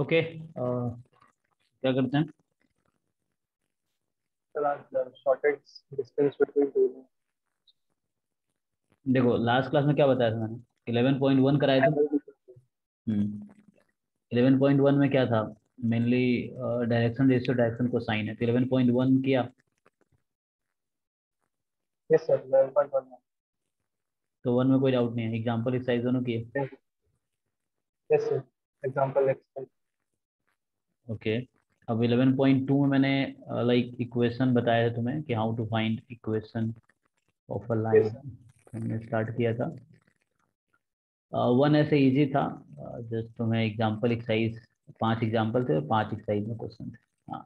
Okay क्या करते हैं? देखो लास्ट क्लास में क्या बताया था मैंने? इलेवन पॉइंट वन कराया था। इलेवन पॉइंट वन में क्या था? मेनली डायरेक्शन रेशियो डायरेक्शन को साइन है। तो इलेवन पॉइंट वन किया। Yes sir eleven point one तो वन में कोई डाउट नहीं है। एग्ज़ाम्पल एक्सरसाइज दोनों किए। Yes sir example exercise okay अब 11.2 में मैंने लाइक uh, इक्वेशन बताया था तुम्हें कि how to find equation of a line हमने स्टार्ट किया था। वन uh, ऐसे इजी था। जस्ट uh, तुम्हें एग्जांपल एक्सरसाइज पाँच एग्जांपल थे और पाँच एक्सरसाइज में क्वेश्चन थे। हाँ।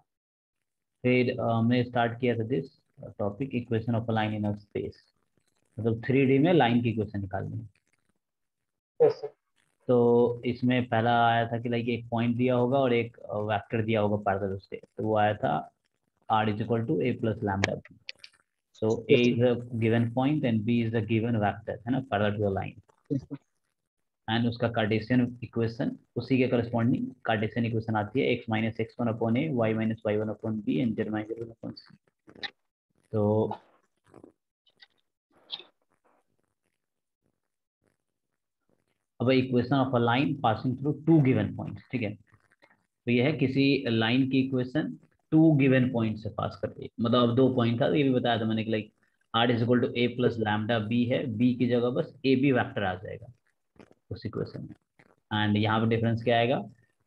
फिर uh, हमने स्टार्ट किया था this topic equation of a line in a space मतलब थ्री डी में लाइन की इक्वेशन निकालनी है। सर तो इसमें पहला आया था कि लाइक एक पॉइंट दिया होगा और एक वेक्टर दिया होगा पैरेलल उसके तो वो आया था r is equal to a plus lambda b. So, a is a given point and b is a given vector, है ना parallel to the line and उसका कार्टेशियन इक्वेशन उसी के करस्पॉन्डिंग कार्टेशियन इक्वेशन आती है, x minus x one upon a y minus y one upon b and z minus z one upon c तो अब equation of a line passing through two given points ठीक है? तो ये है किसी लाइन की इक्वेशन टू गिवन पॉइंट से पास कर रही है मतलब अब दो पॉइंट था तो ये भी बताया था मैंने like r is equal to a plus lambda b है बी की जगह बस ए बी वैक्टर आ जाएगा उस इक्वेशन में। एंड यहाँ पे डिफरेंस क्या आएगा?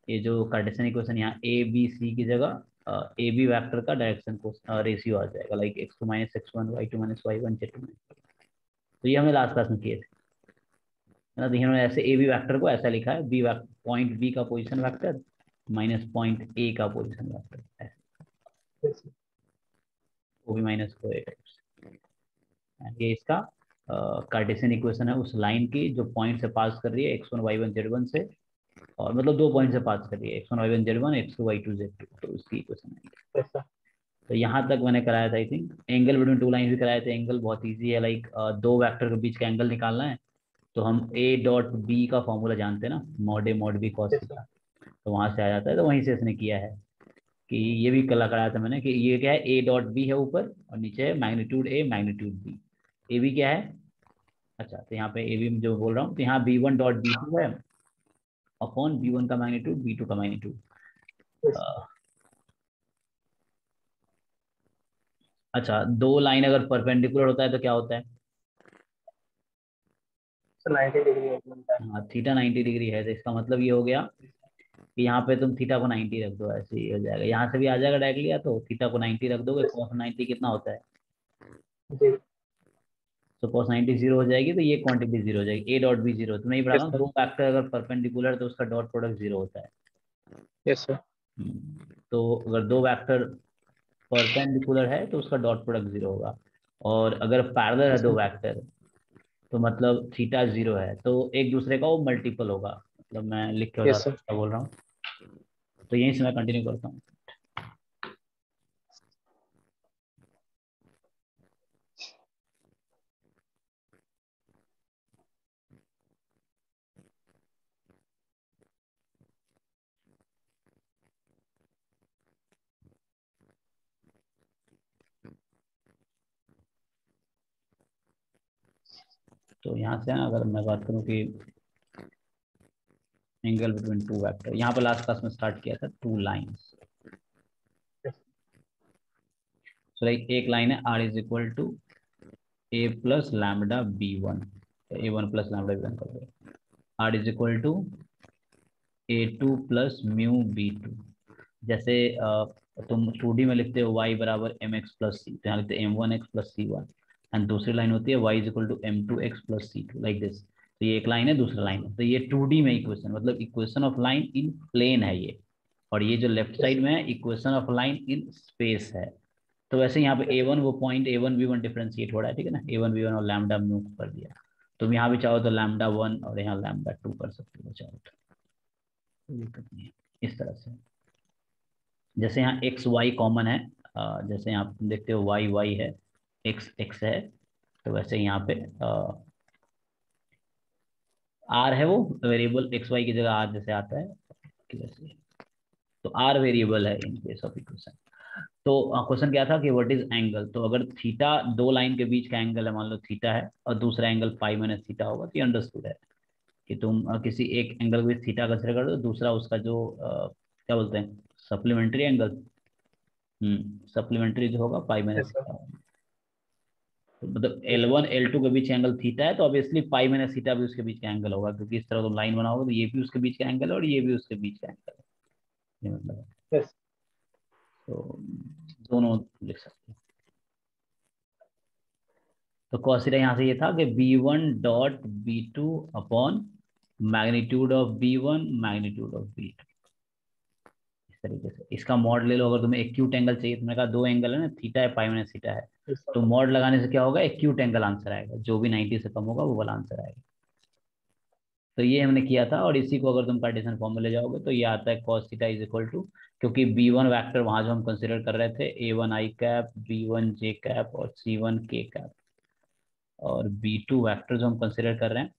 ये जो कार्टेशियन इक्वेशन यहाँ ए बी सी की जगह ए बी वैक्टर का डायरेक्शन रेशियो आ जाएगा like x two minus x one y two minus y one z two minus तो ये हमने लास्ट क्लास में किए थे। है ना? तो इन्होंने ऐसे ए बी वैक्टर को ऐसा लिखा है बी पॉइंट बी का position vector minus point a का पोजीशन वेक्टर ऐसे वो भी माइनस को ए ये इसका कार्टेशियन uh, इक्वेशन है। उस लाइन की जो पॉइंट से पास कर रही है x one y one z one से और मतलब दो पॉइंट से पास कर रही है x one y one z one x two y two z two तो उसकी इक्वेशन है। तो यहाँ तक मैंने कराया था I think angle between two line भी कराया था एंगल बहुत ईजी है लाइक दो वैक्टर के बीच का एंगल निकालना है। तो हम ए डॉट बी का फॉर्मूला जानते हैं ना mod a mod b cos का तो वहाँ से आ जाता है तो वहीं से इसने किया है कि ये भी कला कराया था मैंने कि ये क्या है ए डॉट बी है ऊपर और नीचे है magnitude a magnitude b a b क्या है? अच्छा तो यहाँ पे ए बी जो बोल रहा हूँ तो यहाँ b one dot b two है। अपॉन बी वन का मैग्नीट्यूड बी टू का मैग्नीट्यूड अच्छा दो लाइन अगर परपेंडिकुलर होता है तो क्या होता है? हाँ थीटा नाइन्टी डिग्री है तो इसका मतलब ये हो गया कि यहाँ पे तुम थीटा को नाइन्टी रख दो ऐसे ही हो जाएगा। यहाँ से भी आ जाएगा डायरेक्टली या तो थीटा को नाइन्टी रख दोगे कॉस नाइन्टी कितना होता है? तो कॉस नाइन्टी ज़ीरो हो जाएगी तो ये क्वांटिटी ज़ीरो हो जाएगी ए डॉट बी ज़ीरो तो नहीं पढ़ा दो फैक्टर अगर परपेंडिकुलर तो उसका डॉट प्रोडक्ट ज़ीरो होता है। यस सर तो अगर दो वैक्टर परपेंडिकुलर है तो उसका डॉट प्रोडक्ट ज़ीरो होगा। और अगर पैरेलल है दो वैक्टर तो मतलब थीटा ज़ीरो है तो एक दूसरे का वो मल्टीपल होगा। मतलब मैं लिख के yes, बोल रहा हूँ? तो यहीं से मैं कंटिन्यू करता हूँ। तो यहाँ से अगर मैं बात करूँ कि एंगल बिटवीन टू वेक्टर यहाँ पर लास्ट क्लास में स्टार्ट किया था टू लाइंस सो लाइक एक लाइन है r is equal to a plus lambda b one a one plus lambda b one कर दो। R is equal to a two plus mu b two जैसे तुम to D में लिखते हो Y बराबर एम एक्स प्लस सी तो यहाँ लिखते m one x plus c one and दूसरी लाइन होती है y is equal to m two x plus c two like this तो ये एक लाइन है, दूसरा लाइन है। तो ये टू डी में इक्वेशन मतलब equation of line in plane है ये। और ये जो लेफ़्ट साइड में है equation of line in space है। तो वैसे यहाँ पे ए वन वो point a one v one differentiate हो रहा है, ठीक है ना? ए वन वी वन और लैमडा म्यू कर दिया। तुम यहाँ भी चाहो तो लैमडा वन और यहाँ लैमडा टू कर सकते हो, चाहो तो। दिक्कत नहीं है इस तरह से। जैसे यहाँ एक्स वाई कॉमन है जैसे यहाँ देखते हो वाई वाई है। एक्स एक्स है। तो वैसे यहाँ पे आर है वो वेरिएबल एक्स वाई की जगह आर जैसे आता है। वैसे। तो आर वेरिएबल है इन केस ऑफ़ इक्वेशन तो क्वेश्चन क्या था कि व्हाट इज़ एंगल तो अगर थीटा दो लाइन के बीच का एंगल है मान लो थीटा है और दूसरा एंगल फाइव माइनस थीटा होगा तो ये अंडरस्टूड है। कि तुम किसी एक एंगल को थीटा कंसिडर कर दो दूसरा उसका जो आ, क्या बोलते हैं? सप्लीमेंट्री एंगल हम्म सप्लीमेंट्री जो होगा पाई माइनस थीटा मतलब एल वन एल टू के बीच एंगल थीटा है तो ऑब्वियसली पाई माइनस थीटा भी उसके बीच का एंगल होगा क्योंकि इस तरह तुम लाइन बनाओगे तो ये भी उसके बीच का एंगल है और ये भी उसके बीच का एंगल है। ये मतलब yes. तो दोनों लिख सकते हैं। तो कॉसिरा यहाँ से ये था कि b one dot b two upon magnitude of b one magnitude of b two इस तरीके से। इसका मॉड ले लो अगर तुम्हें एक्यूट एंगल चाहिए तुमने कहा दो एंगल है ना थीटा है पाई माइनस थीटा है। तो मॉड लगाने से क्या होगा? एक्यूट एंगल आंसर आएगा। जो भी 90 से कम होगा, वो वाला आंसर आएगा। तो ये हमने किया था और इसी को अगर तुम कार्टेशियन फॉर्म में ले जाओगे तो ये आता है cos theta is equal to क्योंकि बी वन वैक्टर वहाँ जो हम कंसिडर कर रहे थे a one i cap b one j cap और सी वन के कैप और बी टू वैक्टर जो हम कंसिडर कर रहे हैं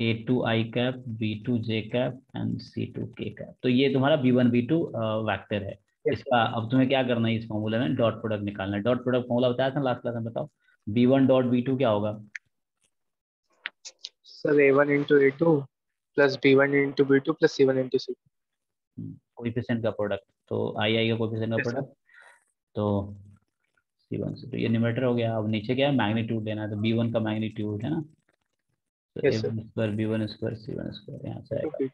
a two i cap b two j cap and c two k cap तो ये तुम्हारा b one b two vector है। इसका अब तुम्हें क्या करना है इस फॉर्मूले में? डॉट प्रोडक्ट निकालना है। डॉट प्रोडक्ट फॉर्मूला बताया था लास्ट क्लास में बताओ। B one dot b two क्या होगा? Sir a one into a two plus b one into b two plus c one into c coefficient का प्रोडक्ट तो आई आई का कोएफिशिएंट का प्रोडक्ट तो सी वन से तो ये न्यूमरेटर हो गया। अब नीचे क्या है? मैग्नीट्यूड लेना है। तो बी वन का मैग्नीट्यूड है ना? Square b one square c one square यहाँ से आएगा।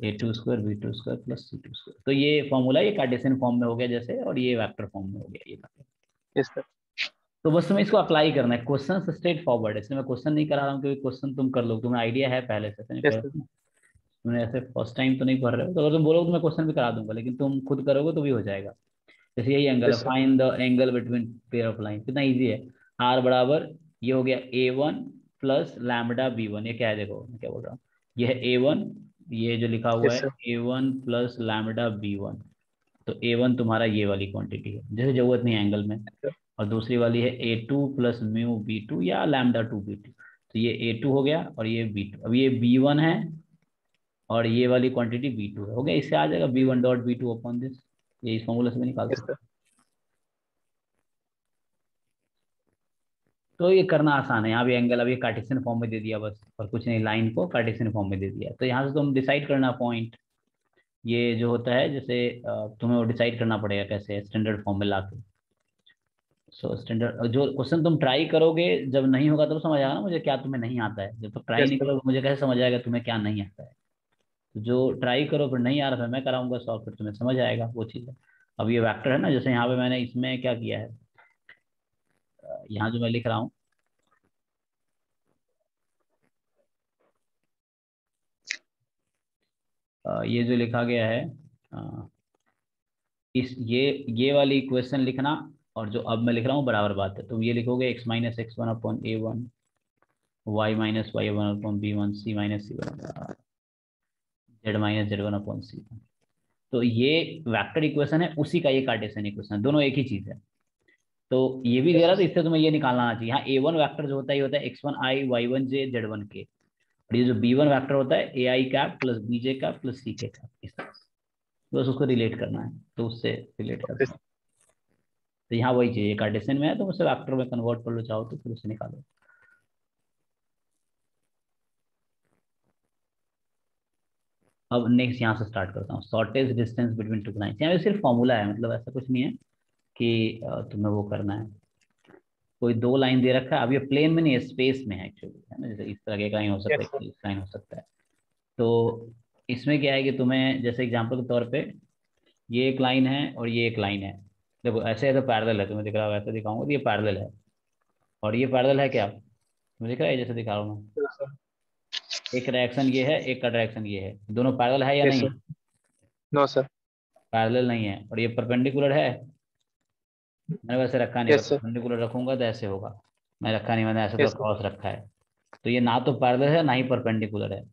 A two square b two square plus c two square तो ये फॉर्मूला ये कार्टेशियन फॉर्म में हो गया जैसे और ये वेक्टर फॉर्म में हो गया ये। सर। तो बस तुम्हें इसको अप्लाई करना है। क्वेश्चन स्ट्रेट फॉरवर्ड है। इसलिए मैं क्वेश्चन नहीं करा रहा हूँ क्योंकि क्वेश्चन तुम कर लो तुम्हें आइडिया है पहले से Yes, तुमने ऐसे फ़र्स्ट टाइम तो नहीं पढ़ रहे हो। तो अगर तुम बोलोगे तो मैं क्वेश्चन भी करा दूँगा लेकिन तुम खुद करोगे तो भी हो जाएगा। जैसे यही angle Yes, find the angle between pair of line कितना इजी है। आर बराबर ये हो गया a one plus lambda b one ये क्या है देखो मैं क्या बोल रहा हूँ। ये है ए वन ये जो लिखा हुआ Yes, है a one plus lambda b one तो ए वन तुम्हारा ये वाली क्वांटिटी है जैसे ज़रूरत नहीं एंगल में। और दूसरी वाली है a two plus mu b two या लैमडा टू बी टू तो ये ए टू हो गया और ये बी टू अब ये बी वन है और ये वाली क्वांटिटी बी टू है। हो गया इससे आ जाएगा b one dot b two upon this ये इस फॉर्मूला से भी निकाल सकते sir. हैं। तो ये करना आसान है। यहाँ भी एंगल अभी कार्टेशियन फॉर्म में दे दिया बस और कुछ नहीं लाइन को कार्टेशियन फॉर्म में दे दिया। तो यहाँ से तुम डिसाइड करना पॉइंट ये जो होता है जैसे तुम्हें वो डिसाइड करना पड़ेगा कैसे स्टैंडर्ड फॉर्म में लाके। सो स्टैंडर्ड जो क्वेश्चन तुम ट्राई करोगे जब नहीं होगा तब तो समझ आएगा ना मुझे क्या तुम्हें नहीं आता है। जब तक ट्राई Yes, नहीं करोगे मुझे कैसे समझ आएगा तुम्हें क्या नहीं आता है। तो जो ट्राई करो फिर नहीं आ रहा फिर मैं कराऊँगा सॉल्व फिर तुम्हें समझ आएगा वो चीज़ है। अब ये वैक्टर है ना जैसे यहाँ पे मैंने इसमें क्या किया है? यहाँ जो मैं लिख रहा हूँ। ये जो लिखा गया है इस, ये ये वाली इक्वेशन लिखना और जो अब मैं लिख रहा हूँ, बराबर बात है। तुम ये लिखोगे x minus x one upon a one y minus y one upon b one c minus c one z minus z one upon c one तो ये वेक्टर इक्वेशन है, उसी का ये कार्टेशियन इक्वेशन दोनों एक ही चीज़ है। तो ये भी दे रहा था इससे तुम्हें ये निकालना आना चाहिए। यहाँ ए वन वैक्टर जो होता है ये होता है x one i y one j z one k और ये जो बी वन वैक्टर होता है a i cap plus b j cap plus c k cap इस तरह से। बस उसको रिलेट करना है तो उससे रिलेट करना है। तो यहाँ वही चाहिए कार्टेशियन में है तो उसे वेक्टर में कन्वर्ट कर लो चाहो तो फिर उसे निकालो। अब नेक्स्ट यहाँ से स्टार्ट करता हूँ। Shortage distance between two lines यहाँ पे सिर्फ़ फॉर्मूला है मतलब ऐसा कुछ नहीं है। कि तुम्हें वो करना है। कोई दो लाइन दे रखा है। अब ये प्लेन में नहीं है स्पेस में है एक्चुअली है ना? जैसे इस तरह के लाइन हो सकता Yes, है इस लाइन हो सकता है। तो इसमें क्या है कि तुम्हें जैसे एग्जांपल के तौर पे ये एक लाइन है और ये एक लाइन है। देखो ऐसे है तो पैरेलल है। तुम्हें दिख रहा है वैसे दिखाऊँगा तो ये पैरेलल है। और ये पैरेलल है क्या? तुम्हें दिख रहा है जैसे दिखा रहा हूँ मैं। एक डायरेक्शन ये है एक का डायरेक्शन ये है। दोनों पैरेलल है या Yes, नहीं. No, sir. पैरेलल नहीं है। और ये परपेंडिकुलर है? मैंने वैसे रखा नहीं Yes. परपेंडिकुलर रखूँगा तो ऐसे होगा। मैं रखा नहीं मैंने ऐसे तो Yes, sir. क्रॉस रखा है। तो ये ना तो पैरेलल है ना ही परपेंडिकुलर है।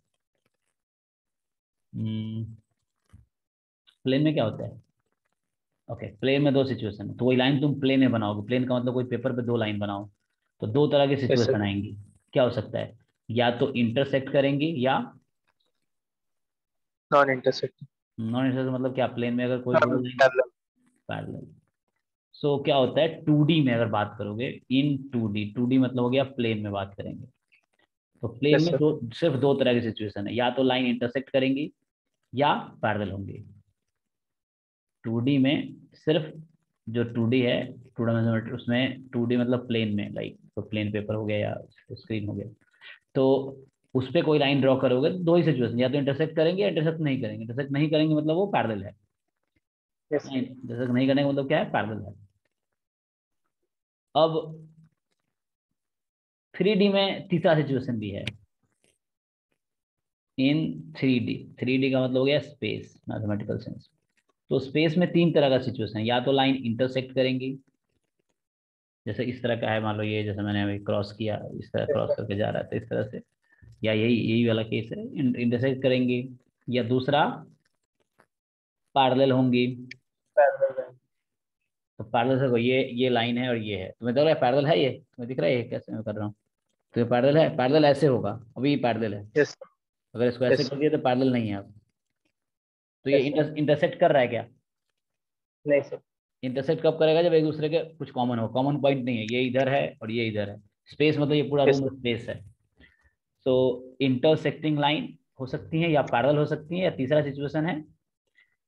प्लेन में क्या होता है? ओके प्लेन में दो सिचुएशन तो वही लाइन तुम प्लेन में बनाओगे। प्लेन का मतलब कोई पेपर पे दो लाइन बनाओ। तो दो तरह की सिचुएशन आएँगी। क्या हो सकता है? या तो इंटरसेक्ट करेंगी या Non-intersecting. नॉन इंटरसेक्ट मतलब क्या? प्लेन में अगर कोई पैरेलल सो क्या होता है? टू में अगर बात करोगे in two D two D मतलब हो गया प्लेन में बात करेंगे। तो प्लेन Yes, में दो सिर्फ़ दो तरह की सिचुएशन है। या तो लाइन इंटरसेक्ट करेंगी या पैरेलल होंगी। टू में सिर्फ़ जो टू है टू डायमेंशनल उसमें टू मतलब प्लेन में लाइक तो प्लेन पेपर हो गया या स्क्रीन हो गया। तो उस पर कोई लाइन ड्रॉ करोगे तो दो ही सिचुएशन या तो इंटरसेक्ट करेंगे या इंटरसेक्ट नहीं करेंगे। इंटरसेक्ट नहीं करेंगे मतलब वो पैरेलल है। Yes. इंटरसेक्ट नहीं करने का मतलब क्या है? पैरेलल है। अब थ्री डी में तीसरा सिचुएशन भी है। In three D three D का मतलब हो गया स्पेस मैथमेटिकल सेंस तो स्पेस में तीन तरह का सिचुएशन है। या तो लाइन इंटरसेक्ट करेंगी जैसे इस तरह का है मान लो ये जैसे मैंने अभी क्रॉस किया इस तरह क्रॉस करके जा रहा है तो इस तरह से। या यही यही वाला केस है इंटरसेक्ट करेंगी। या दूसरा पैरेलल होंगी। तो पैरेलल से ये ये लाइन है और ये है। तुम्हें दिख रहा है पैरेलल है ये? तुम्हें दिख रहा है ये? कैसे मैं कर रहा हूँ? तो ये पैरेलल है? पैरेलल ऐसे होगा। अभी ये पैरेलल है। यस अगर इसको ऐसे Yes. कर दिया तो पैरेलल नहीं है अब। तो ये Yes, sir. इंटर, इंटरसेक्ट कर रहा है क्या? नहीं सर इंटरसेक्ट कब करेगा? जब एक दूसरे के कुछ कॉमन हो। कॉमन पॉइंट नहीं है। ये इधर है और ये इधर है। स्पेस मतलब ये पूरा रूम स्पेस है। तो इंटरसेक्टिंग लाइन हो सकती है या पैरेलल हो सकती है या तीसरा सिचुएशन है?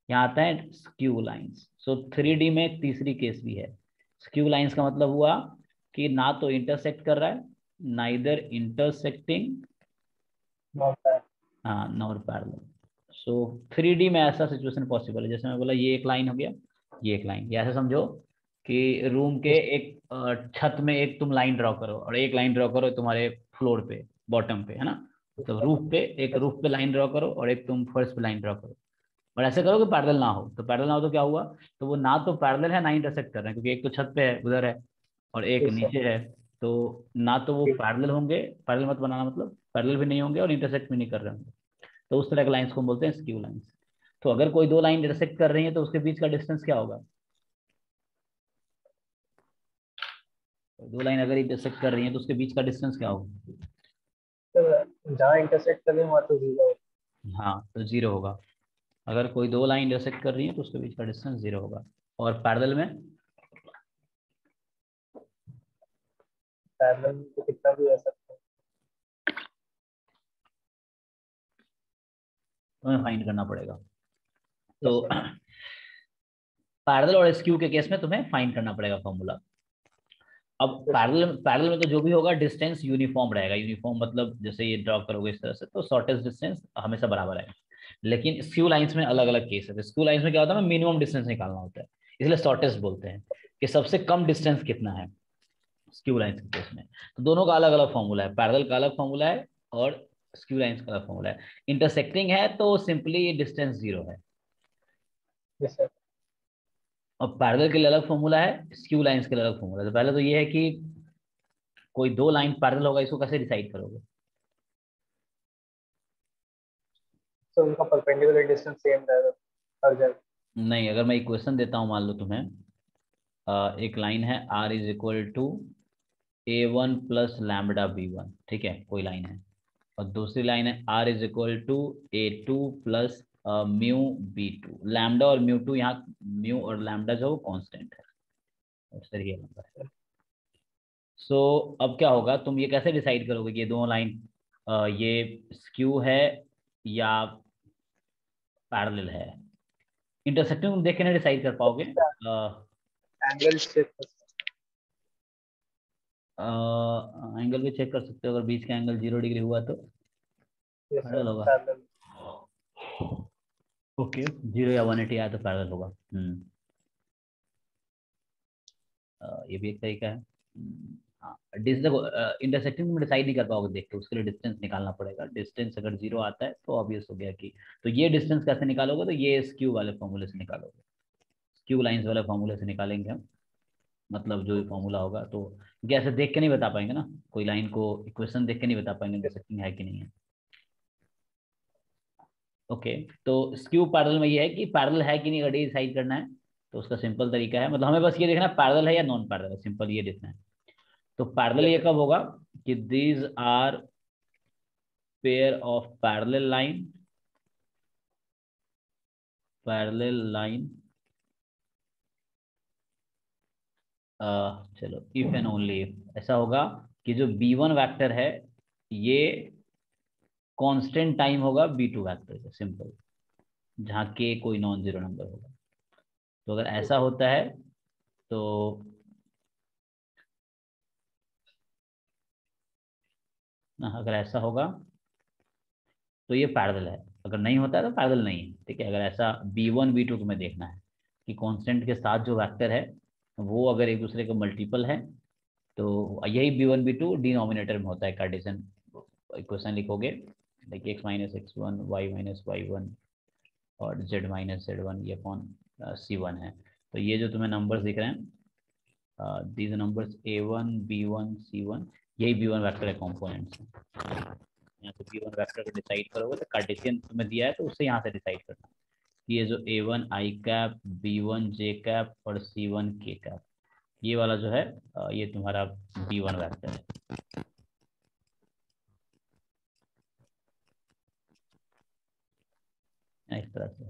यहाँ आता है स्क्यू लाइन्स सो थ्री में तीसरी केस भी है. स्क्यू लाइंस का मतलब हुआ कि ना तो इंटरसेक्ट कर रहा है ना इधर इंटरसेक्टिंग हाँ nor parallel so three D में ऐसा सिचुएशन पॉसिबल है. जैसे मैं बोला, ये एक लाइन हो गया, ये एक लाइन ये ऐसे समझो कि रूम के एक छत में एक तुम लाइन ड्रॉ करो और एक लाइन ड्रॉ करो तुम्हारे फ्लोर पे बॉटम पे, है ना? तो रूफ पे एक रूफ पे लाइन ड्रॉ करो और एक तुम फ़र्स्ट पे लाइन ड्रॉ करो. और ऐसे करो कि पैरेलल ना हो। तो पैरेलल ना हो तो क्या हुआ? तो वो ना तो पैरल है ना इंटरसेक्ट कर रहे हैं क्योंकि एक तो छत पे है उधर है और एक नीचे है। तो ना तो वो पैरल होंगे पैरल मत बनाना मतलब पैरेलल भी नहीं होंगे और इंटरसेक्ट भी नहीं कर रहे होंगे। तो उस तरह के लाइंस को बोलते हैं स्क्यू लाइंस तो अगर कोई दो लाइन इंटरसेक्ट कर रही है तो उसके बीच का डिस्टेंस क्या होगा? दो लाइन अगर इंटरसेक्ट कर रही है तो उसके बीच का डिस्टेंस क्या होगा? सर जहाँ इंटरसेक्ट कर रहे हैं वहाँ तो ज़ीरो हाँ तो ज़ीरो होगा। अगर कोई दो लाइन इंटरसेक्ट कर रही है तो उसके बीच का डिस्टेंस ज़ीरो होगा। और पैरेलल में? पैरेलल तो कितना भी है तुम्हें फाइंड करना पड़ेगा। तो पैरेलल और स्क्यू के केस में तुम्हें फाइंड करना पड़ेगा फॉर्मूला अब पैरेलल पैरेलल में तो जो भी होगा डिस्टेंस यूनिफॉर्म रहेगा। यूनिफॉर्म मतलब जैसे ये ड्रॉ करोगे इस तरह से तो शॉर्टेस्ट डिस्टेंस हमेशा बराबर आएगा। लेकिन स्क्यू लाइंस में अलग अलग केस है। स्क्यू लाइंस में क्या होता है मिनिमम डिस्टेंस निकालना होता है। इसलिए शॉर्टेस्ट बोलते हैं कि सबसे कम डिस्टेंस कितना है स्क्यू लाइंस के केस में। तो दोनों का अलग अलग फॉर्मूला है। पैरेलल का अलग फॉर्मूला है और स्क्यू लाइंस का अलग फॉर्मूला है। इंटरसेक्टिंग है तो सिंपली डिस्टेंस ज़ीरो है। और पैरेलल के लिए अलग फॉर्मूला है स्क्यू लाइंस के लिए अलग फॉर्मूला है। तो पहले तो ये है कि कोई दो लाइन पैरेलल होगा इसको कैसे डिसाइड करोगे? तो उनका परपेंडिकुलर डिस्टेंस सेम रहेगा नहीं, अगर मैं इक्वेशन देता हूँ, मान लो तुम्हें एक लाइन है R is equal to A one plus lambda B one ठीक है, कोई लाइन है। और दूसरी लाइन है R is equal to A two plus mu B two lambda और म्यू टू यहाँ म्यू और लैमडा जो वो कांस्टेंट है। और सर ये नंबर है। सो अब क्या होगा, तुम ये कैसे डिसाइड करोगे कि ये दोनों लाइन ये स्क्यू है या पैरेलल है। इंटरसेक्टिंग तुम देख के नहीं डिसाइड कर पाओगे। एंगल चेक एंगल भी चेक कर सकते हो अगर बीच का एंगल ज़ीरो डिग्री हुआ तो। पैरेलल होगा। ओके। ज़ीरो या वन एटी आया तो पैरेलल होगा। हम्म। ये भी एक तरीका है। इंटरसेक्टिंग में डिसाइड नहीं कर पाओगे देख के, उसके लिए डिस्टेंस निकालना पड़ेगा। डिस्टेंस अगर ज़ीरो आता है तो ऑब्वियस हो गया कि तो ये डिस्टेंस कैसे निकालोगे? तो ये स्क्यू वाले फॉर्मूले से निकालोगे। स्क्यू लाइंस वाले फॉर्मूले से निकालेंगे हम। मतलब जो फॉर्मूला होगा तो क्योंकि ऐसे देख के नहीं बता पाएँगे ना? कोई लाइन को इक्वेशन देख के नहीं बता पाएँगे इंटरसेक्टिंग है कि नहीं है। ओके तो स्क्यू पैरेलल में ये है कि पैरेलल है कि नहीं, अगर डिसाइड करना है तो उसका सिंपल तरीका है। मतलब हमें बस ये देखना है पैरेलल है या नॉन पैरेलल है सिंपल ये देखना है। तो पैरेलल ये कब होगा कि these are pair of parallel line parallel line चलो इफ़ एंड ओनली ऐसा होगा कि जो बी वन वैक्टर है, ये कांस्टेंट टाइम होगा बी टू वैक्टर का सिंपल जहाँ के कोई नॉन ज़ीरो नंबर होगा। तो अगर ऐसा होता है तो अगर ऐसा होगा तो ये पैरेलल है। अगर नहीं होता है तो पैरेलल नहीं है, ठीक है? अगर ऐसा बी वन बी टू तुम्हें देखना है कि कॉन्स्टेंट के साथ जो वेक्टर है, वो अगर एक दूसरे का मल्टीपल है तो यही B one B two denominator में होता है कार्टेशियन इक्वेशन लिखोगे। देखिए X minus X one Y minus Y one और जेड माइनस जेड वन ये अपॉन सी वन है। तो ये जो तुम्हें नंबर्स दिख रहे हैं these numbers A one B one C one यही बी वन वैक्टर है। कॉम्पोनेंट्स यहाँ से बी वन वैक्टर को डिसाइड करोगे तो कार्टेशियन तुम्हें दिया है तो उससे यहाँ से डिसाइड करना ये जो A one I cap B one J cap और सी वन के कैप ये वाला जो है ये तुम्हारा बी वन वैक्टर है। इस तरह से।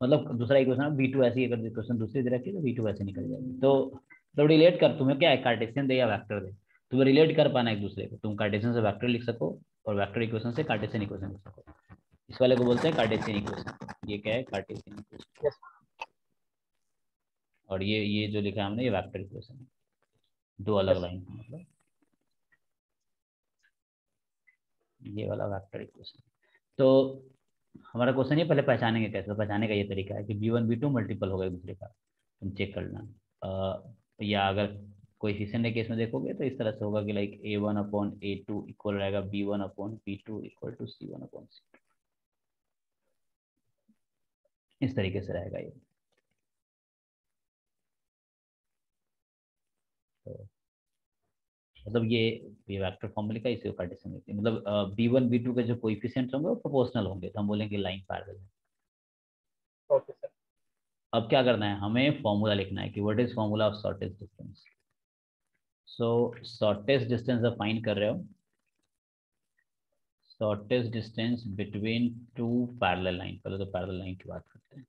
मतलब दूसरा इक्वेशन बी टू ऐसी अगर इक्वेशन दूसरी तरह की तो बी टू ऐसे निकल जाएगी। तो तो रिलेट कर तुम्हें क्या है कार्टेशियन दे या वैक्टर दे? तुम्हें रिलेट कर पाना एक दूसरे को। तुम कार्टेशियन से वैक्टर लिख सको और वैक्टर इक्वेशन से कार्टेशियन इक्वेशन लिख सको। इस वाले को बोलते हैं कार्टेशियन इक्वेशन ये क्या है? कार्टेशियन इक्वेशन और ये ये जो लिखा है हमने ये वैक्टर इक्वेशन है। दो अलग लाइन मतलब। ये वाला वैक्टर इक्वेशन तो हमारा क्वेश्चन ये पहले पहचानेंगे कैसे? तो पहचाने का ये तरीका है कि B one B two multiple होगा एक दूसरे का। तुम चेक कर लेना या अगर कोई फिशन केस में देखोगे तो इस तरह से होगा कि like A one upon A two equal रहेगा B one upon B two equal to C one upon C इस तरीके से रहेगा ये। तो मतलब ये ये वेक्टर फॉर्मूले का इसी कार्टेशियन में मतलब बी वन बी टू के जो कोइफिशिएंट्स होंगे वो प्रोपोर्शनल होंगे तो हम बोलेंगे लाइन पैरेलल है ओके सर अब क्या करना है? हमें फॉर्मूला लिखना है कि what is formula of shortest distance so shortest distance आप फाइंड कर रहे हो। Shortest distance between two parallel line पहले तो पैरेलल लाइन की बात करते हैं।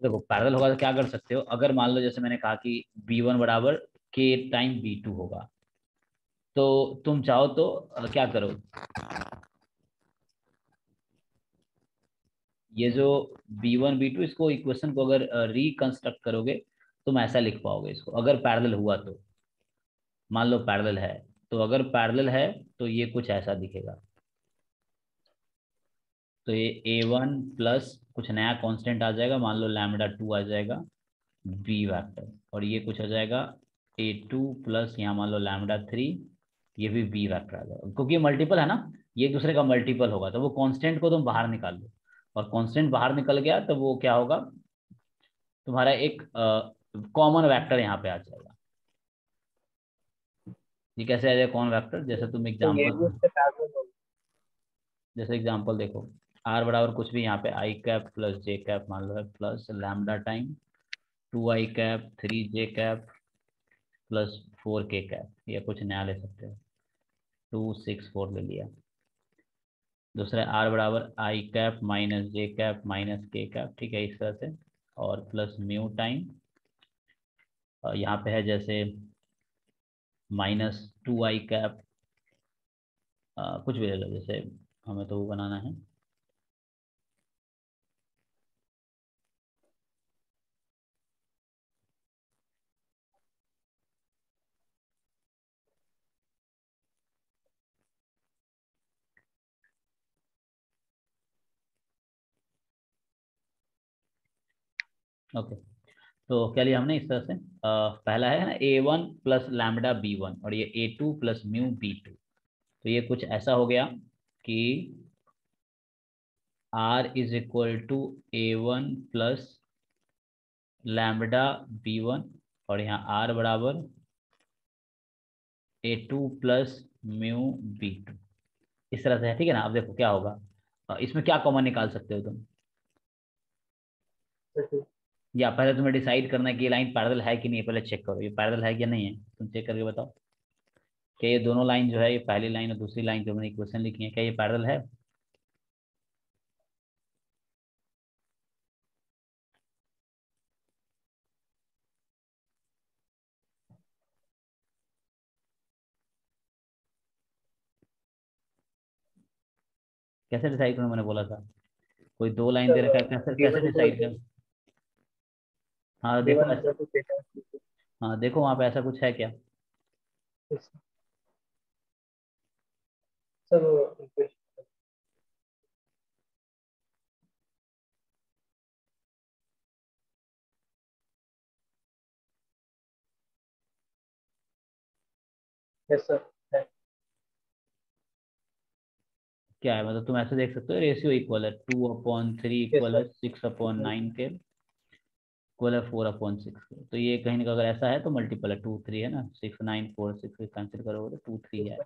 देखो पैरेलल होगा तो क्या कर सकते हो? अगर मान लो जैसे मैंने कहा कि बी वन बराबर के टाइम बी टू होगा तो तुम चाहो तो क्या करो? ये जो बी वन बी टू इसको इक्वेशन को अगर रिकंस्ट्रक्ट करोगे तुम ऐसा लिख पाओगे इसको। अगर पैरल हुआ तो मान लो पैरल है तो अगर पैरल है तो ये कुछ ऐसा दिखेगा। तो ये ए वन प्लस कुछ नया कांस्टेंट आ जाएगा, मान लो लैमडा टू आ जाएगा बी वैक्टर और ये कुछ आ जाएगा ए टू प्लस यहाँ मान लो लैमडा थ्री ये भी बी वैक्टर आ जाएगा। क्योंकि मल्टीपल है ना, ये दूसरे का मल्टीपल होगा तो वो कांस्टेंट को तुम बाहर निकाल लो। और कांस्टेंट बाहर निकल गया तो वो क्या होगा? तुम्हारा एक कॉमन वेक्टर यहाँ पे आ जाएगा। ये कैसे आ जाएगा कॉमन वेक्टर? जैसे तुम एग्ज़ाम्पल जैसे एग्ज़ाम्पल देखो आर बराबर कुछ भी यहाँ पे I cap plus J cap मान लो है plus lambda time two I cap three J cap plus four K cap या कुछ नया ले सकते हो। टू सिक्स फोर ले लिया। दूसरा आर बराबर I cap minus J cap minus K cap ठीक है इस तरह से। और प्लस म्यू टाइम यहाँ पे है जैसे माइनस टू आई कैप। कुछ भी ले, जैसे हमें तो वो बनाना है। ओके। तो क्या लिया हमने इस तरह से आ, पहला है ना A one plus lambda B one और ये A two plus mu B two तो ये कुछ ऐसा हो गया कि R is equal to A one plus lambda B one और यहाँ आर बराबर A two plus mu B two इस तरह से है ठीक है ना? अब देखो क्या होगा। इसमें क्या कॉमन निकाल सकते हो तुम? या पहले तुम्हें डिसाइड करना है कि ये लाइन पैरल है कि नहीं पहले चेक करो ये पैरल है कि नहीं है तुम चेक करके बताओ। क्या ये दोनों लाइन जो है ये पहली लाइन और दूसरी लाइन जो मैंने इक्वेशन लिखी है क्या ये पैरल है? कैसे डिसाइड करो मैंने बोला था? कोई दो लाइन दे रखा है कैसे कैसे डिसाइड कर हाँ देखो हाँ देखो वहाँ पे ऐसा कुछ है क्या? सर यस सर क्या है? मतलब तुम ऐसे देख सकते हो रेशियो इक्वल है। टू अपॉन थ्री इक्वल है सिक्स अपॉन नाइन के। इक्वल है फोर अपॉन सिक्स तो ये कहीं ना अगर ऐसा है तो मल्टीपल है टू थ्री है ना? Six nine four six consider करोगे तो टू थ्री है।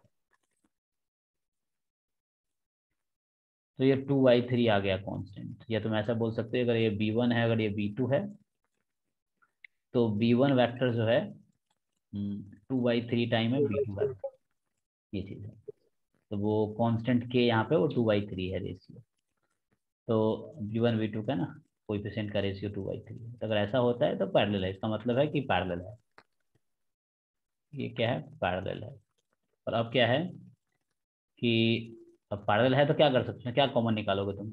तो ये टू बाई थ्री आ गया कांस्टेंट या तुम ऐसा बोल सकते हो, अगर ये बी वन है, अगर ये बी टू है तो बी वन वैक्टर जो है टू बाई थ्री टाइम है बी टू ये चीज़ है। तो वो कांस्टेंट के यहाँ पे, वो टू बाई थ्री है रेशियो तो बी वन बी टू का ना? कोई पेशेंट का रेशियो टू बाई थ्री तो अगर ऐसा होता है तो पैरेलल है। इसका मतलब है कि पैरेलल है। ये क्या है? पैरेलल है। और अब क्या है कि अब पैरेलल है तो क्या कर सकते हैं? क्या कॉमन निकालोगे तुम?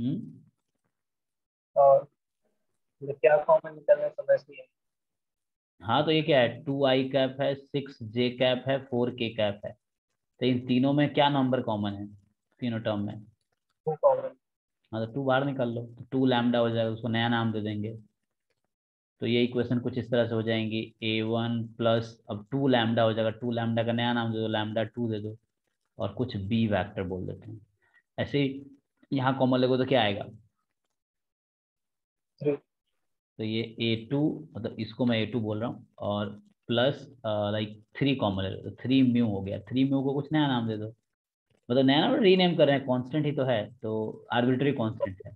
हम्म? क्या कॉमन निकालना समझ नहीं हाँ तो ये क्या है? टू आई कैप है सिक्स जे कैप है फोर के कैप है। तो इन तीनों में क्या नंबर कॉमन है? तीनों टर्म में। कॉमन हाँ तो टू बाहर निकाल लो तो टू लैमडा हो जाएगा उसको नया नाम दे देंगे। तो ये इक्वेशन कुछ इस तरह से हो जाएँगी ए वन प्लस अब टू लैमडा हो जाएगा टू लैमडा का नया नाम दे दो लैमडा टू दे दो और कुछ बी वैक्टर बोल देते हैं। ऐसे ही यहाँ कॉमन लगो तो क्या आएगा? तो ये ए टू मतलब इसको मैं ए टू बोल रहा हूँ और प्लस लाइक थ्री कॉमन ले लो थ्री म्यू हो गया। थ्री म्यू को कुछ नया नाम दे दो। मतलब नया नाम रीनेम कर रहे हैं कांस्टेंट ही तो है तो आर्बिट्री कांस्टेंट है।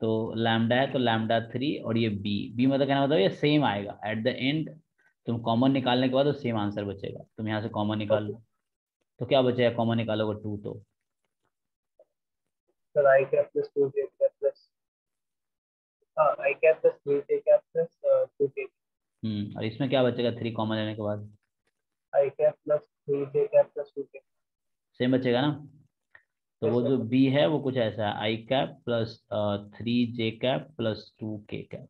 तो लैमडा है तो लैमडा थ्री और ये बी बी मतलब कहना मतलब ये सेम आएगा। एट द एंड तुम कॉमन निकालने के बाद तो सेम आंसर बचेगा। तुम यहाँ से कॉमन निकाल लो। तो क्या बचेगा कॉमन निकालोगे टू तो। Sir I cap plus two plus I cap plus three J cap plus two K hmm और इसमें क्या बचेगा थ्री कॉमन लेने के बाद? I cap plus three J cap plus two K same बचेगा ना? तो वो जो बी है वो कुछ ऐसा है I cap plus three J cap plus two K cap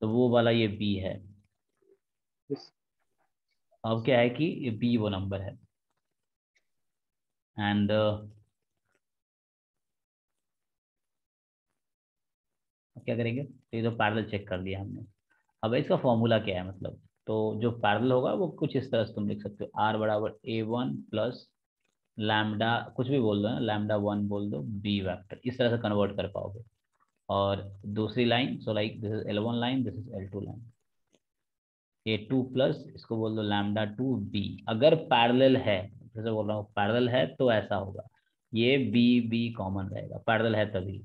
तो वो वाला ये बी है। अब क्या है कि ये बी वो नंबर है। एंड uh, क्या करेंगे? तो ये तो पैरल चेक कर लिया हमने। अब इसका फॉर्मूला क्या है मतलब? तो जो पैरल होगा वो कुछ इस तरह से तुम लिख सकते हो। आर बराबर ए वन प्लस लैमडा, कुछ भी बोल दो ना, लैमडा वन बोल दो, बी वैक्टर, इस तरह से कन्वर्ट कर पाओगे। और दूसरी line so like this is L one line this is L two line A two plus इसको बोल दो लैमडा टू बी अगर पैरेलल है जैसे बोल रहा हूँ पैरेलल है तो ऐसा होगा। ये बी बी कॉमन रहेगा पैरेलल है तभी।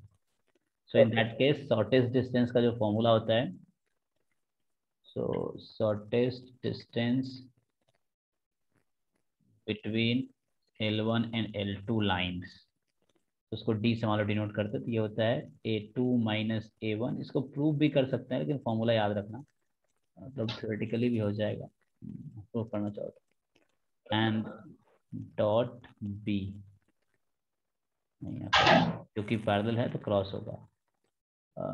So in that case shortest distance का जो फॉर्मूला होता है so shortest distance between L1 and L2 lines तो उसको डी से मान लो डिनोट करते तो ये होता है A two minus A one इसको प्रूव भी कर सकते हैं, लेकिन फॉर्मूला याद रखना। मतलब तो थ्योरेटिकली भी हो जाएगा। प्रूव करना चाहो तो। एंड डॉट बी क्योंकि पैरेलल है तो क्रॉस होगा।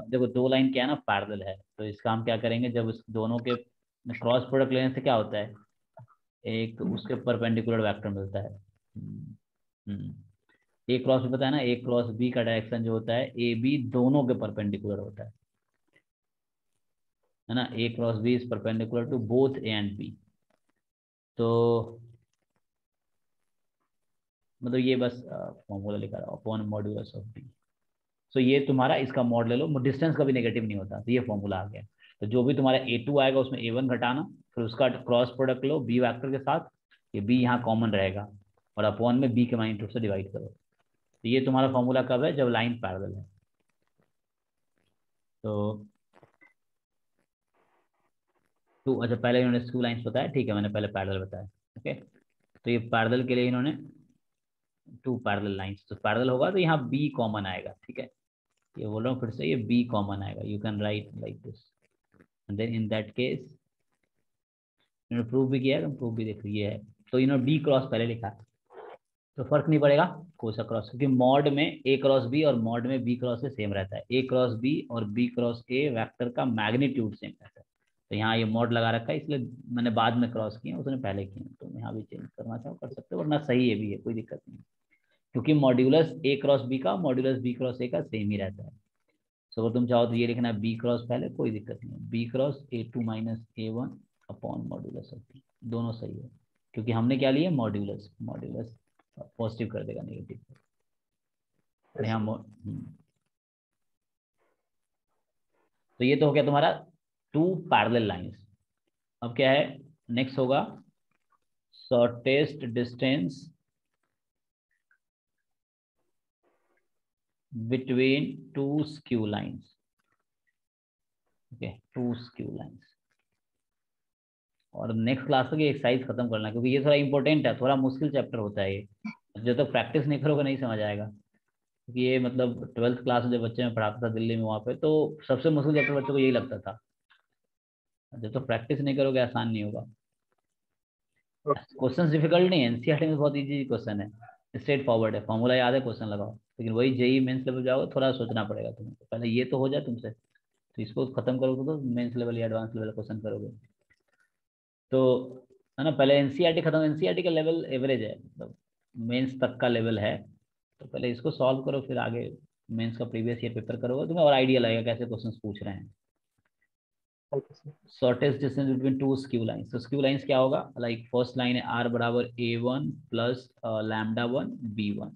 देखो, दो लाइन क्या है ना पैरेलल है। तो इसका हम क्या करेंगे, जब उस दोनों के क्रॉस प्रोडक्ट लेने से क्या होता है? एक, उसके परपेंडिकुलर वेक्टर मिलता है। ए क्रॉस भी पता है ना ए क्रॉस बी का डायरेक्शन जो होता है ए बी दोनों के परपेंडिकुलर होता है। है ना? A cross B is perpendicular to both A and B तो मतलब ये बस फॉर्मूला लिखा रहा upon modulus of B so ये तुम्हारा इसका मॉड ले लो डिस्टेंस का भी नेगेटिव नहीं होता तो ये फॉर्मूला आ गया। तो जो भी तुम्हारा ए टू आएगा, उसमें ए वन घटाना, फिर उसका क्रॉस प्रोडक्ट लो बी वैक्टर के साथ, ये बी यहाँ कॉमन रहेगा। और अपॉन में बी के माइंड से डिवाइड करो। तो ये तुम्हारा फॉर्मूला कब है? जब लाइन पैरेलल है। तो टू अच्छा पहले इन्होंने टू लाइन्स बताया ठीक है, मैंने पहले पैरेलल बताया। ओके तो ये पैरेलल के लिए इन्होंने टू पैरेलल लाइंस तो पैरेलल होगा तो यहाँ बी कॉमन आएगा। ठीक है? ये बोल रहा हूँ फिर से, ये बी कॉमन आएगा। You can write like this and then in that case इन्होंने प्रूव भी किया है प्रूव भी देख, ये है। तो इन्होंने बी क्रॉस पहले लिखा। तो फ़र्क नहीं पड़ेगा कोई सा क्रॉस क्योंकि मॉड में ए क्रॉस बी और मॉड में बी क्रॉस ए सेम रहता है। ए क्रॉस बी और बी क्रॉस ए वैक्टर का मैग्नीट्यूड सेम रहता है। तो यहाँ ये मॉड लगा रखा है, इसलिए मैंने बाद में क्रॉस किया, उसने पहले किए तो यहाँ भी चेंज करना चाहो, कर सकते हो, वरना सही है भी है, कोई दिक्कत नहीं। क्योंकि मॉड्यूलस ए क्रॉस बी का मॉड्यूलस बी क्रॉस ए का सेम ही रहता है। सो अगर तुम चाहो तो ये लिखना है बी क्रॉस पहले, कोई दिक्कत नहीं है। B cross A two minus A one upon modulus दोनों सही है। क्योंकि हमने क्या लिया? मॉड्यूलस मॉड्यूलस पॉजिटिव कर देगा नेगेटिव यहाँ हम्म। तो ये तो हो गया तुम्हारा टू पैरेलल लाइंस अब क्या है? नेक्स्ट होगा shortest distance between two skew lines okay two skew lines और नेक्स्ट क्लास तक ये एक्सरसाइज खत्म करना क्योंकि ये थोड़ा इंपॉर्टेंट है थोड़ा मुश्किल चैप्टर होता है ये। जब तक प्रैक्टिस नहीं करोगे नहीं समझ आएगा। क्योंकि ये मतलब ट्वेल्थ क्लास में जब बच्चे में पढ़ाता था दिल्ली में वहाँ पे तो सबसे मुश्किल चैप्टर बच्चों को यही लगता था। जब तक प्रैक्टिस नहीं करोगे आसान नहीं होगा। क्वेश्चन डिफ़िकल्ट नहीं है एनसीआरटी में बहुत ईजी क्वेश्चन है। स्ट्रेट फॉरवर्ड है फॉर्मूला याद है क्वेश्चन लगाओ। लेकिन वही जेई मेन्स लेवल जाओगे थोड़ा सोचना पड़ेगा तुम्हें। पहले ये तो हो जाए तुमसे। तो इसको खत्म करोगे तो मेन्स लेवल या एडवांस लेवल क्वेश्चन करोगे। तो है ना पहले एनसीईआरटी खत्म एनसीईआरटी का लेवल एवरेज है मतलब मेंस तक का लेवल है। तो पहले इसको सॉल्व करो फिर आगे मेंस का प्रीवियस ईयर पेपर करोगे तुम्हें और आइडिया लगेगा कैसे क्वेश्चंस पूछ रहे हैं। Shortest distance between two skew lines तो स्क्यू लाइंस क्या होगा? लाइक फ़र्स्ट लाइन है आर बराबर A one plus lambda one B one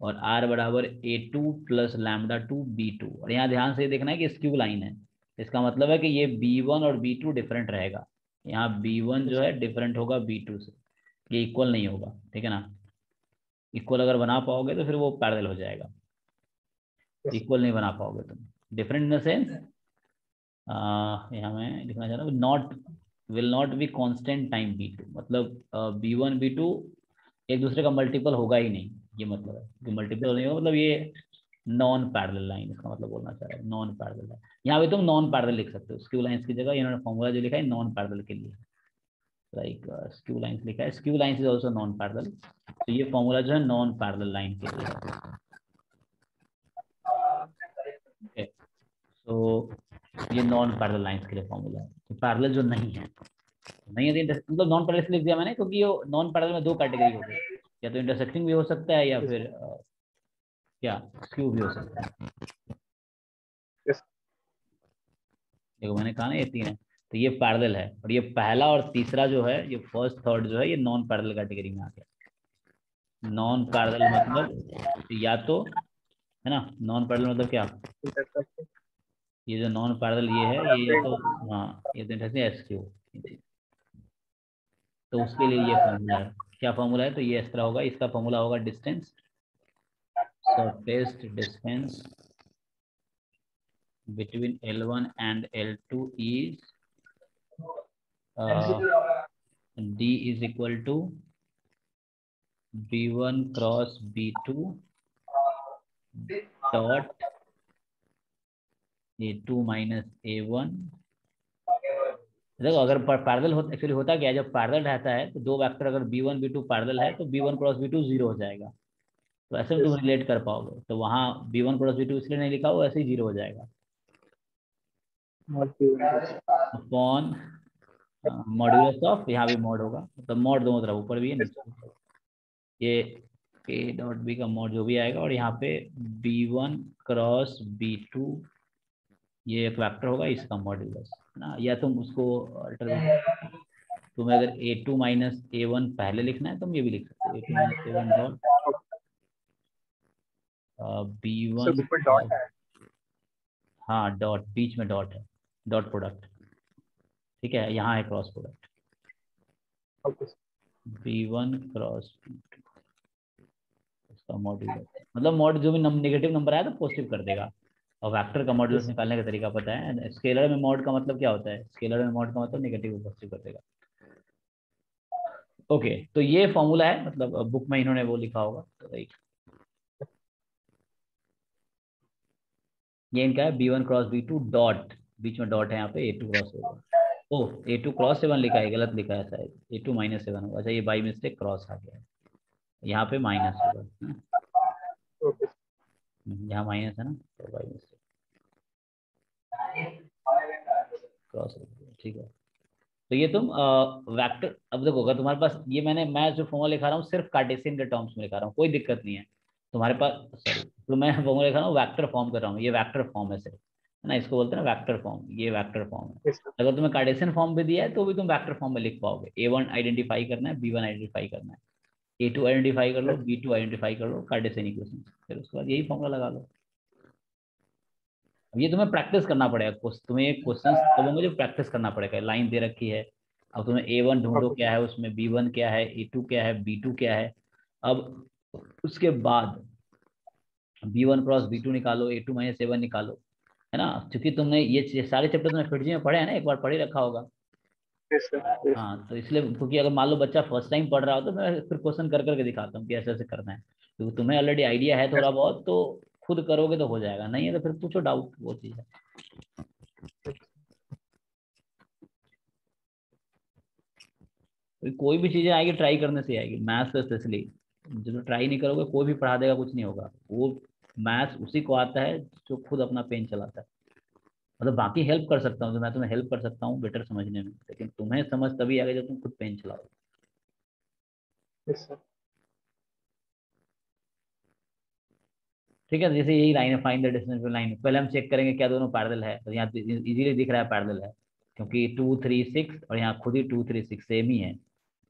और आर बराबर A two plus lambda two B two और यहाँ ध्यान से देखना है कि स्क्यू लाइन है। इसका मतलब है कि ये बी वन और बी टू डिफरेंट रहेगा। यहाँ बी वन जो है डिफरेंट होगा बी टू से। ये इक्वल नहीं होगा, ठीक है ना? इक्वल अगर बना पाओगे तो फिर वो पैरल हो जाएगा। इक्वल नहीं बना पाओगे तुम डिफरेंट इन द सेंस यहाँ मैं लिखना चाहता हूँ not will not be constant time B two मतलब बी वन बी टू एक दूसरे का मल्टीपल होगा ही नहीं, ये मतलब है। मल्टीपल नहीं होगा मतलब ये नॉन पैरल लाइन इसका मतलब बोलना चाह रहा है नॉन पैरल लाइन यहाँ पे तुम नॉन पैरल लिख सकते हो। स्क्यू लाइन्स की जगह इन्होंने फॉर्मूला जो लिखा है नॉन पैरल के लिए। लाइक स्क्यू लाइन्स लिखा है। Skew lines is also non parallel तो ये फॉर्मूला जो है नॉन पैरल लाइन के लिए। है तो ये नॉन पैरल लाइन्स के लिए फॉर्मूला है। तो पैरल जो नहीं है नहीं है तो मतलब नॉन पैरल लिख दिया मैंने क्योंकि ये नॉन पैरल में दो कैटेगरी हो गई या तो इंटरसेक्टिंग भी हो सकता है या फिर uh, क्या? स्क्यू भी हो सकता है। देखो मैंने कहा ना ये तीन है तो ये पैरेलल है और ये पहला और तीसरा जो है ये फ़र्स्ट थर्ड जो है ये नॉन पैरेलल कैटेगरी में आ गया। नॉन पैरेलल मतलब या तो है ना? नॉन पैरेलल मतलब क्या? ये जो नॉन पैरेलल ये है ये तो हाँ ये तो एस क्यू तो उसके लिए ये फॉर्मूला है। क्या फॉर्मूला है? तो ये इस तरह होगा इसका फॉर्मूला होगा distance shortest distance between L1 and L2 is uh, D is equal to B1 cross B2 dot A2 minus A1 देखो अगर पैरेलल हो एक्चुअली होता क्या है जब पैरेलल रहता है तो दो वेक्टर अगर B1 B2 पैरेलल है तो B1 क्रॉस B2 ज़ीरो हो जाएगा तो ऐसे में तुम रिलेट कर पाओगे। तो वहाँ B one plus B two इसलिए नहीं लिखा हो ऐसे ही ज़ीरो हो जाएगा। अपॉन मॉड्यूलस ऑफ़ यहाँ भी मॉड होगा। तो मॉड दोनों तरफ़ ऊपर भी है नीचे ये ए डॉट बी का मॉड जो भी आएगा और यहाँ पे B one cross B two ये एक वेक्टर होगा इसका मॉड्यूलस ना? या तुम उसको तुम्हें अगर A two minus A one पहले लिखना है तुम ये भी लिख सकते हो। A two minus A one dot B one dot है हाँ डॉट बीच में डॉट है। डॉट प्रोडक्ट ठीक है यहाँ है cross product B one cross इसका मॉड्यूलस मतलब मॉड जो भी नेगेटिव नंबर आया तो पॉजिटिव कर देगा। और वेक्टर का मॉड्यूलस निकालने का तरीका पता है। स्केलर में मॉड का मतलब क्या होता है? स्केलर में मॉड का मतलब नेगेटिव पॉजिटिव कर देगा। ओके okay, तो ये फॉर्मूला है। मतलब बुक में इन्होंने वो लिखा होगा। तो राइट ये इनका है B one cross B two dot बीच में डॉट है यहाँ पे A two cross seven oh A two cross seven लिखा है गलत लिखा है शायद। ए टू माइनस सेवन होगा अच्छा ये बाई मिस्टेक क्रॉस आ गया। यहाँ पे माइनस होगा यहाँ माइनस है ना तो बाई मिस्टेक क्रॉस ठीक है। तो ये तुम वेक्टर अब देखो अगर तुम्हारे पास ये मैंने मैं जो फॉर्मूला लिखा रहा हूँ सिर्फ़ कार्टेशियन के टर्म्स में लिखा रहा हूँ कोई दिक्कत नहीं है। तुम्हारे पास सॉरी तो मैं फॉर्मूला लिखा रहा हूँ वैक्टर फॉर्म कर रहा हूँ ये वैक्टर फॉर्म है सिर्फ़ है ना इसको बोलते हैं वैक्टर फॉर्म ये वैक्टर फॉर्म है। अगर तुम्हें कार्टेशियन फॉर्म भी दिया है तो भी तुम वैक्टर फॉर्म में लिख पाओगे। ए वन आइडेंटिफाई करना है बी वन आइडेंटिफाई करना है। ए टू आइडेंटिफाई कर लो बी टू आइडेंटिफाई कर लो कार्टेशियन इक्वेशन फिर उसके बाद यही फॉर्मूला लगा लो। अब ये तुम्हें प्रैक्टिस करना पड़ेगा। तुम्हें एक क्वेश्चन तब होंगे जो प्रैक्टिस करना पड़ेगा। लाइन दे रखी है। अब तुम्हें ए वन ढूंढो क्या है उसमें बी वन क्या है ए टू क्या है बी टू क्या है। अब उसके बाद B one cross B two निकालो A two minus A one निकालो है ना? क्योंकि तुमने ये सारे चैप्टर तुमने फिट में पढ़े हैं ना एक बार पढ़े रखा होगा. हाँ तो इसलिए क्योंकि अगर मान लो बच्चा फ़र्स्ट टाइम पढ़ रहा हो तो मैं फिर क्वेश्चन कर करके दिखाता हूँ कि ऐसे ऐसे करना है। क्योंकि तुम्हें ऑलरेडी आइडिया है थोड़ा बहुत तो खुद करोगे तो हो जाएगा। नहीं है तो फिर पूछो डाउट वो चीज़ है। कोई भी चीज़ें आएगी ट्राई करने से आएगी। मैथ्स स्पेशली जब ट्राई नहीं करोगे कोई भी पढ़ा देगा कुछ नहीं होगा। वो मैथ्स उसी को आता है जो खुद अपना पेन चलाता है। मतलब बाकी हेल्प कर सकता हूँ तो मैं तुम्हें हेल्प कर सकता हूँ बेटर समझने में लेकिन तुम्हें समझ तभी आएगा जब तुम खुद पेन चलाओ Yes, ठीक है जैसे यही लाइन है फाइंड द डिस्टेंस लाइन पहले हम चेक करेंगे क्या दोनों पैरेलल है। तो यहाँ इजीली दिख रहा है पैरेलल है क्योंकि टू थ्री सिक्स और यहाँ खुद ही टू थ्री सिक्स सेम ही है।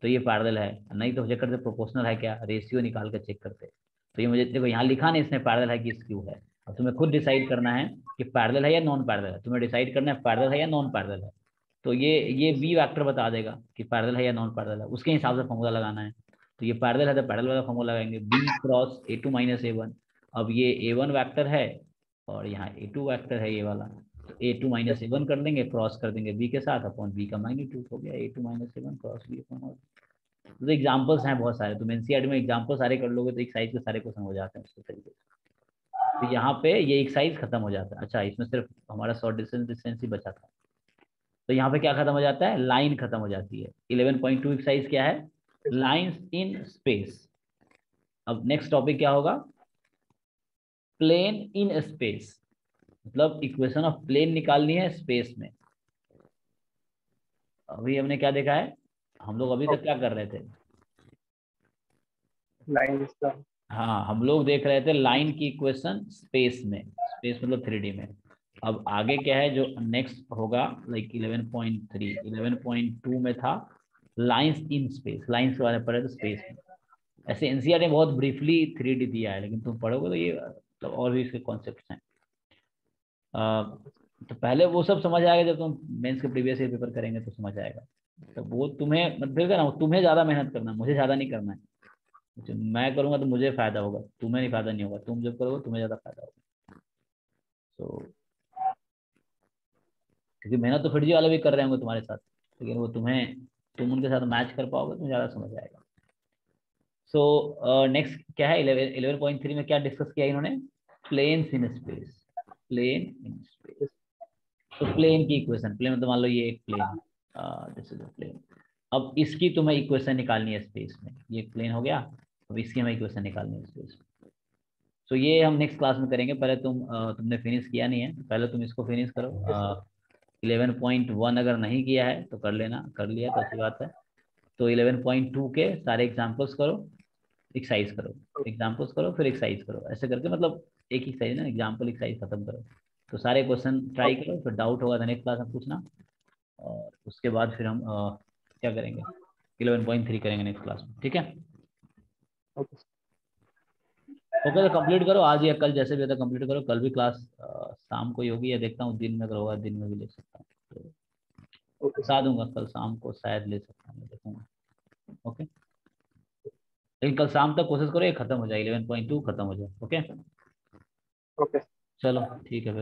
तो ये पैरेलल है। नहीं तो चेक करते प्रोपोर्शनल है क्या? रेशियो निकाल कर चेक करते। तो ये मुझे, देखो यहाँ लिखा नहीं इसने पैरेलल है कि स्क्यू है। अब तुम्हें खुद डिसाइड करना है कि पैरेलल है या नॉन पैरेलल है। तुम्हें डिसाइड करना है पैरेलल है या नॉन पैरेलल है। तो ये ये बी वैक्टर बता देगा कि पैरेलल है या नॉन पैरेलल है। उसके हिसाब से फॉर्मूला लगाना है। तो ये पैरेलल है तो पैरेलल वाला फॉर्मूला लगाएँगे। B cross A two minus A one अब ये ए वन वैक्टर है और यहाँ ए टू वैक्टर है ये वाला। तो A two minus A one कर देंगे क्रॉस कर देंगे बी के साथ। अपॉन बी का माइग्नीट्यूड हो गया A two minus A one cross B upon तो एग्जाम्पल्स हैं बहुत सारे, तुम एनसीआर में एग्ज़ाम्पल सारे कर लोगे तो एक साइज़ के सारे क्वेश्चन हो जाते हैं उसके तरीके से। तो यहाँ पे ये एक साइज़ खत्म हो जाता है। अच्छा इसमें सिर्फ़ हमारा शॉर्ट डिस्टेंस डिस्टेंस ही बचा था। तो यहाँ पे क्या खत्म हो जाता है? लाइन खत्म हो जाती है। 11.2 एक्सरसाइज क्या है? लाइंस इन स्पेस अब नेक्स्ट टॉपिक क्या होगा? प्लेन इन स्पेस मतलब इक्वेशन ऑफ़ प्लेन निकालनी है स्पेस में। अभी हमने क्या देखा है? हम लोग अभी तक क्या कर रहे थे? हाँ हम लोग देख रहे थे लाइन की इक्वेशन स्पेस में स्पेस मतलब थ्री में। अब आगे क्या है जो नेक्स्ट होगा लाइक 11.3 11.2 में था लाइंस इन स्पेस लाइंस के बारे में पढ़े तो स्पेस में। ऐसे एनसीआर ने बहुत ब्रीफली थ्री दिया है लेकिन तुम पढ़ोगे तो ये मतलब और भी इसके कॉन्सेप्ट हैं। तो पहले वो सब समझ आएगा जब तुम मेंस के प्रीवियस ईयर पेपर करेंगे तो समझ आएगा। तो वो तुम्हें मतलब ना तुम्हें ज़्यादा मेहनत करना मुझे ज़्यादा नहीं करना है। मैं करूँगा तो मुझे फ़ायदा होगा तुम्हें नहीं फ़ायदा नहीं होगा तुम जब करोगे तुम्हें ज़्यादा फ़ायदा होगा। तो क्योंकि मेहनत तो फिर जी वाले भी कर रहे होंगे तुम्हारे साथ लेकिन वो तुम्हें तुम उनके साथ मैच कर पाओगे तुम्हें ज़्यादा समझ आएगा। सो so, नेक्स्ट uh, क्या है? इलेवन इलेवन पॉइंट थ्री में क्या डिस्कस किया इन्होंने? Plane in space plane in space तो प्लेन की इक्वेशन प्लेन मतलब मान लो ये एक plane this is a plane अब इसकी तुम्हें इक्वेशन निकालनी है स्पेस में. ये प्लेन हो गया अब इसकी हमें इक्वेशन निकालनी है स्पेस में. तो ये हम नेक्स्ट क्लास में करेंगे. पहले तुम तुमने फिनिश किया नहीं है. पहले तुम इसको फिनिश करो. इलेवन पॉइंट वन अगर नहीं किया है तो कर लेना. कर लिया तो अच्छी बात है. तो इलेवन पॉइंट टू के सारे एग्जाम्पल्स करो. एक्सरसाइज करो. एग्जाम्पल्स करो फिर एक्सरसाइज करो. ऐसे करके मतलब एक एक्सरसाइज ना? एग्ज़ाम्पल एक्सरसाइज खत्म करो. तो सारे क्वेश्चन ट्राई करो फिर डाउट होगा तो नेक्स्ट क्लास में पूछना. और उसके बाद फिर हम अ, क्या करेंगे? 11.3 करेंगे नेक्स्ट क्लास में ठीक है. ओके तो कंप्लीट करो। आज या कल जैसे भी होता कंप्लीट करो। कल भी क्लास शाम को ही होगी। या देखता हूँ दिन में अगर होगा दिन में भी ले सकता हूँ। तो बता दूँगा कल शाम को शायद ले सकता हूँ देखूँगा। ओके लेकिन कल शाम तक कोशिश करो ये खत्म हो जाए। 11.2 खत्म हो जाए। Okay Okay. चलो ठीक है